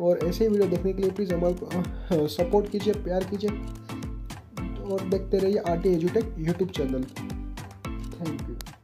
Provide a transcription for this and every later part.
और ऐसे ही वीडियो देखने के लिए प्लीज़ हमारे सपोर्ट कीजिए, प्यार कीजिए और देखते रहिए R T एजुटेक YouTube channel thank you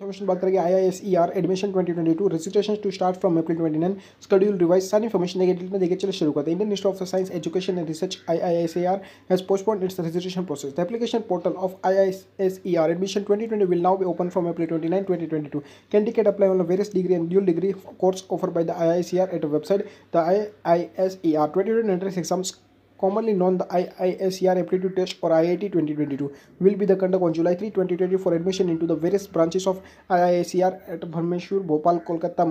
information बात करेंगे I I S E R admission twenty twenty two registration to start from April twenty nine schedule revise सारी इन्फॉर्मेशन देंगे डिटेल में देखिए चलो शुरू करते हैं। Indian Institute of Science Education and Research I I S A R has postpone its registration process the application portal of I I S E R admission twenty twenty will now be open from April twenty nine twenty twenty two candidate apply on various degree and dual degree course offer by the I I C R at website the I I S E R twenty twenty entrance exams commonly known the IISER aptitude test or IIT 2022 will be the conduct on July 3, 2020 for admission into the various branches of IISER at Bharmeshwar, Bhopal, Kolkata,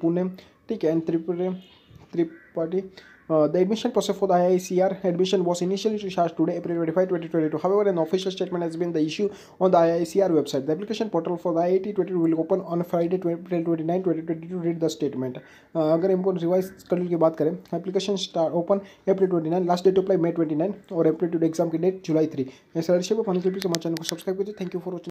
Pune, ठीक है, and Tripura, Tripati. Uh, the admission process for the IICR admission was initially to start today, April 25, 2022. However, an official statement has been the issue on the IICR website. The application portal for the IIT 2022 will open on Friday, April 29, 2022. Read the statement. Uh, अगर इनको revise schedule की बात करें application start open April 29 last date apply मई 29 और aptitude exam की date जुलाई three ऐसे रशिया पर पाने के लिए हमारे चैनल को सब्सक्राइब कीजिए थैंक यू फॉर वॉचिंग